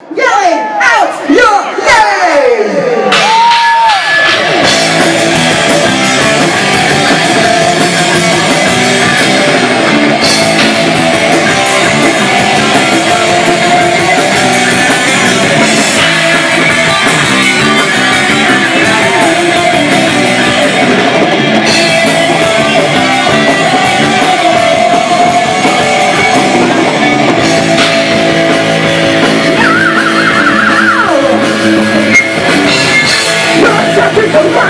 Yeah! Come on.